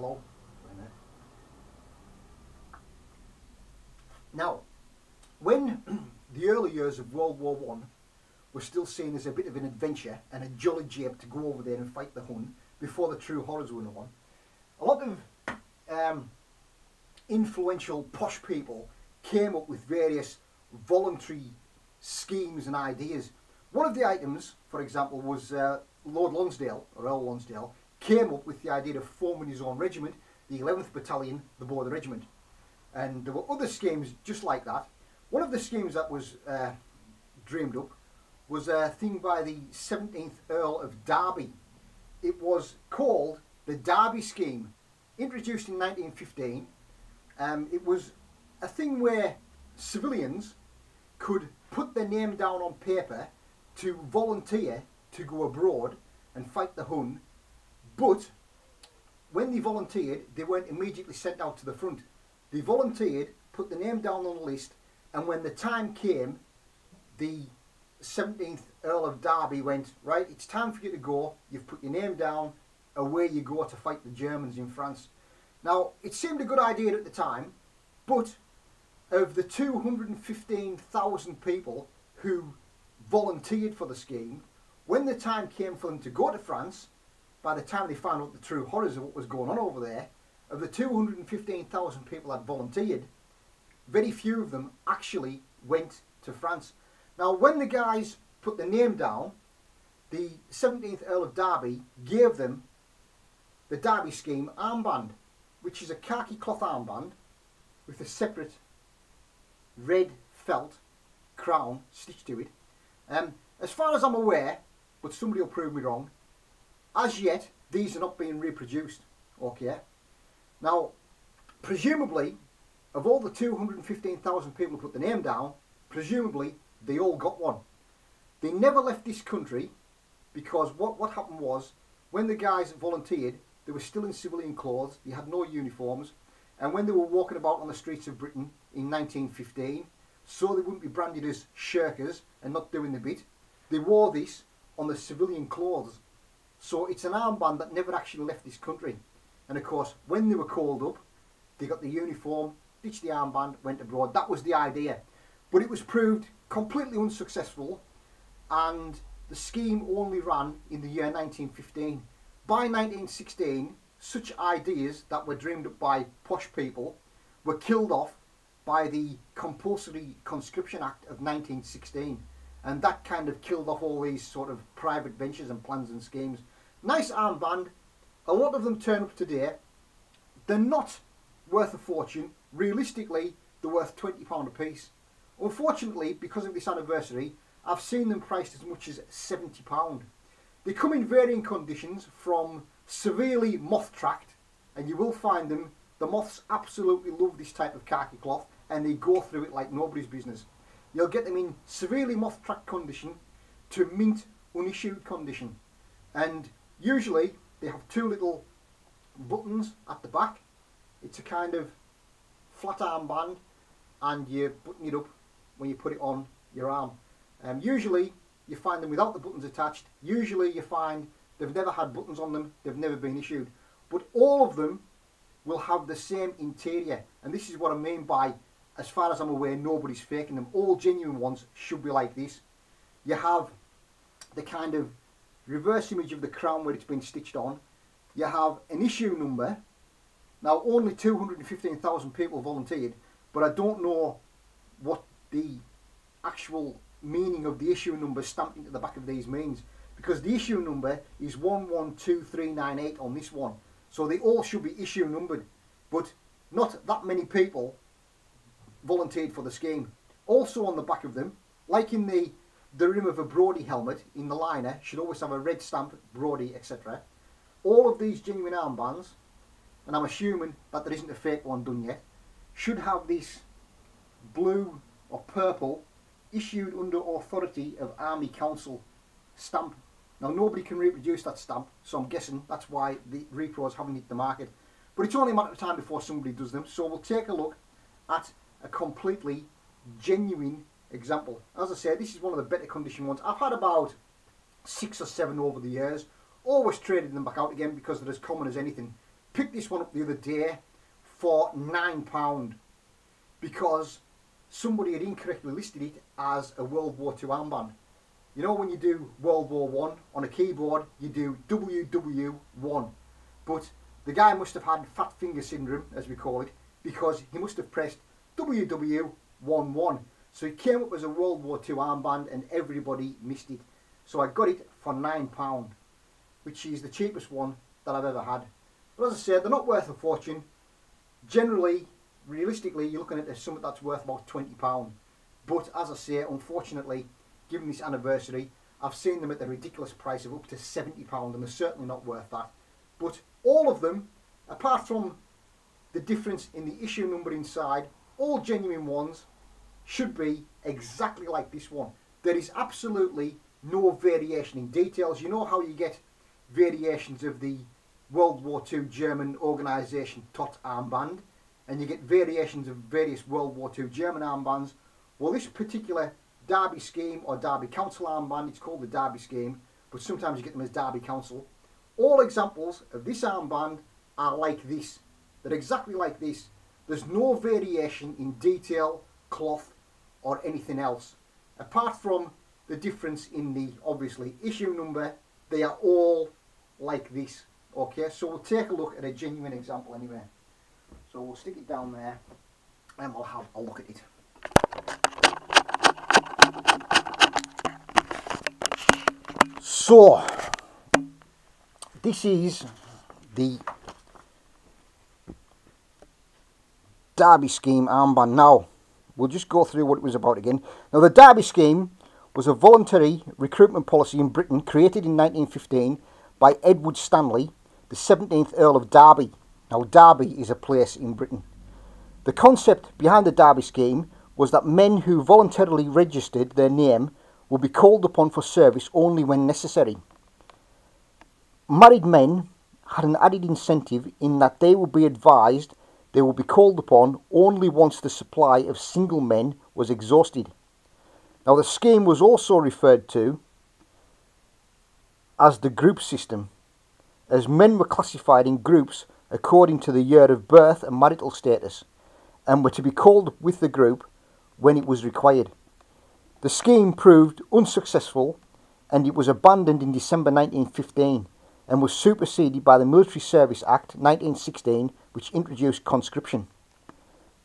Hello. Now, when the early years of World War One were still seen as a bit of an adventure and a jolly jape to go over there and fight the Hun before the true horrors were known, a lot of um, influential posh people came up with various voluntary schemes and ideas. One of the items, for example, was uh, Lord Lonsdale, or Earl Lonsdale, came up with the idea of forming his own regiment, the 11th Battalion, the Border Regiment. And there were other schemes just like that. One of the schemes that was uh, dreamed up was a thing by the 17th Earl of Derby. It was called the Derby Scheme, introduced in 1915. Um, it was a thing where civilians could put their name down on paper to volunteer to go abroad and fight the Hun, but when they volunteered, they weren't immediately sent out to the front. They volunteered, put the name down on the list, and when the time came, the 17th Earl of Derby went, right, it's time for you to go. You've put your name down. Away you go to fight the Germans in France. Now, it seemed a good idea at the time, but of the 215,000 people who volunteered for the scheme, when the time came for them to go to France, by the time they found out the true horrors of what was going on over there, of the 215,000 people that volunteered, very few of them actually went to France. Now, when the guys put the name down, the 17th Earl of Derby gave them the Derby Scheme armband, which is a khaki cloth armband with a separate red felt crown stitched to it. Um, as far as I'm aware, but somebody will prove me wrong, as yet these are not being reproduced. Okay. Now, presumably, of all the 215,000 people who put the name down, presumably they all got one. They never left this country because what, what happened was when the guys volunteered, they were still in civilian clothes, they had no uniforms, and when they were walking about on the streets of Britain in 1915, so they wouldn't be branded as shirkers and not doing the bit, they wore this on the civilian clothes. So it's an armband that never actually left this country. And of course, when they were called up, they got the uniform, ditched the armband, went abroad. That was the idea. But it was proved completely unsuccessful and the scheme only ran in the year 1915. By 1916, such ideas that were dreamed up by posh people were killed off by the Compulsory Conscription Act of 1916 and that kind of killed off all these sort of private ventures and plans and schemes. Nice armband, a lot of them turn up today. They're not worth a fortune. Realistically, they're worth £20 a piece. Unfortunately, because of this anniversary, I've seen them priced as much as £70. They come in varying conditions from severely moth-tracked, and you will find them, the moths absolutely love this type of khaki cloth, and they go through it like nobody's business. You'll get them in severely moth-tracked condition to mint unissued condition. And usually they have two little buttons at the back. It's a kind of flat armband and you button it up when you put it on your arm. Um, usually you find them without the buttons attached. Usually you find they've never had buttons on them, they've never been issued. But all of them will have the same interior. And this is what I mean by, as far as I'm aware, nobody's faking them. All genuine ones should be like this. You have the kind of reverse image of the crown where it's been stitched on. You have an issue number. Now only 215,000 people volunteered, but I don't know what the actual meaning of the issue number stamped into the back of these means because the issue number is 112398 on this one so they all should be issue numbered but not that many people volunteered for the scheme also on the back of them like in the the rim of a Brodie helmet in the liner should always have a red stamp Brodie etc all of these genuine armbands and I'm assuming that there isn't a fake one done yet should have this blue or purple issued under authority of Army Council stamp. Now nobody can reproduce that stamp, so I'm guessing that's why the repros haven't hit the market. But it's only a matter of time before somebody does them, so we'll take a look at a completely genuine example. As I said, this is one of the better condition ones. I've had about six or seven over the years, always traded them back out again because they're as common as anything. picked this one up the other day for £9 because somebody had incorrectly listed it as a World War II armband. You know when you do World War One on a keyboard, you do WW1, but the guy must have had fat finger syndrome, as we call it, because he must have pressed WW11. So it came up as a World War II armband and everybody missed it. So I got it for £9, which is the cheapest one that I've ever had. But as I said, they're not worth a fortune. Generally, realistically, you're looking at something that's worth about £20. But as I say, unfortunately, given this anniversary, I've seen them at the ridiculous price of up to £70 and they're certainly not worth that. But all of them, apart from the difference in the issue number inside, all genuine ones should be exactly like this one. There is absolutely no variation in details. You know how you get variations of the World War II German organisation Todt armband and you get variations of various World War II German armbands. Well, this particular Derby scheme or Derby Council armband, it's called the Derby scheme, but sometimes you get them as Derby Council. All examples of this armband are like this. They're exactly like this. There's no variation in detail, cloth, or anything else. Apart from the difference in the, obviously, issue number, they are all like this. Okay, so we'll take a look at a genuine example anyway. So we'll stick it down there and we'll have a look at it. So, this is the Derby scheme armband. Now, we'll just go through what it was about again. Now, the Derby scheme was a voluntary recruitment policy in Britain created in 1915 by Edward Stanley, the 17th Earl of Derby. Now, Derby is a place in Britain. The concept behind the Derby scheme was that men who voluntarily registered their name would be called upon for service only when necessary. Married men had an added incentive in that they would be advised they would be called upon only once the supply of single men was exhausted. Now, the scheme was also referred to as the group system, as men were classified in groups according to the year of birth and marital status, and were to be called with the group when it was required. The scheme proved unsuccessful and it was abandoned in December 1915 and was superseded by the Military Service Act 1916 which introduced conscription.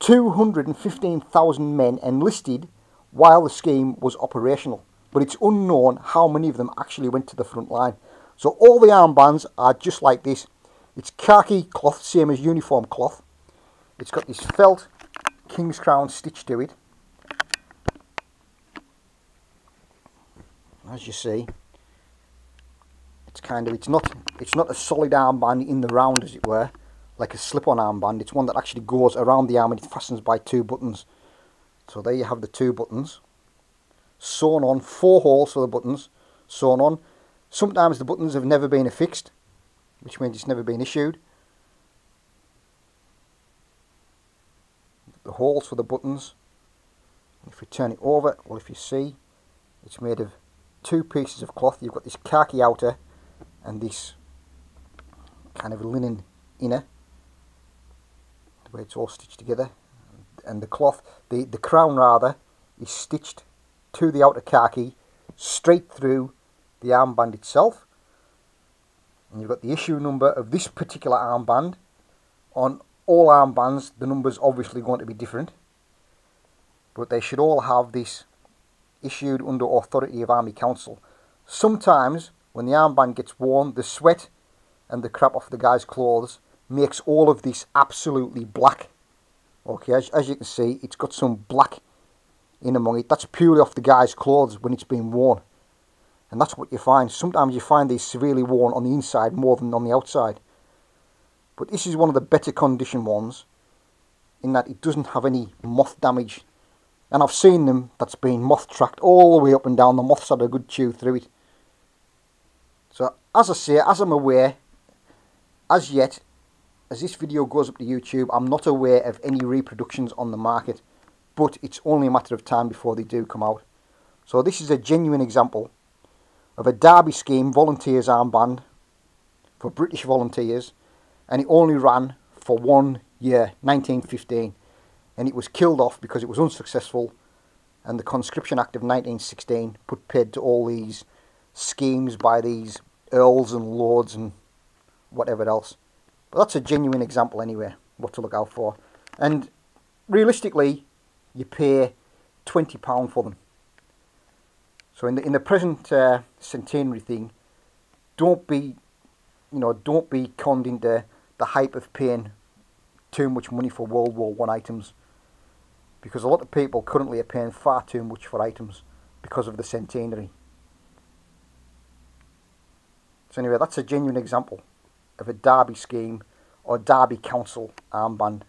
215,000 men enlisted while the scheme was operational, but it's unknown how many of them actually went to the front line. So all the armbands are just like this. It's khaki cloth, same as uniform cloth. It's got this felt king's crown stitched to it. as you see it's kind of it's not it's not a solid armband in the round as it were like a slip-on armband. It's one that actually goes around the arm and it fastens by two buttons. So there you have the two buttons. Sewn on four holes for the buttons. Sewn on. Sometimes the buttons have never been affixed which means it's never been issued. The holes for the buttons. If you turn it over well if you see it's made of two pieces of cloth. You've got this khaki outer and this kind of linen inner, the way it's all stitched together. And the cloth, the, the crown rather, is stitched to the outer khaki straight through the armband itself. And you've got the issue number of this particular armband. On all armbands, the number's obviously going to be different. But they should all have this issued under authority of Army Council. Sometimes, when the armband gets worn, the sweat and the crap off the guy's clothes makes all of this absolutely black. Okay, as, as you can see, it's got some black in among it. That's purely off the guy's clothes when it's been worn. And that's what you find. Sometimes you find these severely worn on the inside more than on the outside. But this is one of the better condition ones in that it doesn't have any moth damage and I've seen them that's been moth tracked all the way up and down. The moths had a good chew through it. So as I say, as I'm aware, as yet, as this video goes up to YouTube, I'm not aware of any reproductions on the market. But it's only a matter of time before they do come out. So this is a genuine example of a Derby scheme volunteers armband for British volunteers. and it only ran for one year, 1915, and it was killed off because it was unsuccessful, and the Conscription Act of 1916 put paid to all these schemes by these earls and lords and whatever else. But that's a genuine example anyway, what to look out for. And realistically, you pay £20 for them. So in the, in the present uh, centenary thing, don't be, you know, don't be conned into the hype of paying too much money for World War One items, because a lot of people currently are paying far too much for items because of the centenary. So anyway, that's a genuine example of a Derby scheme or Derby Council armband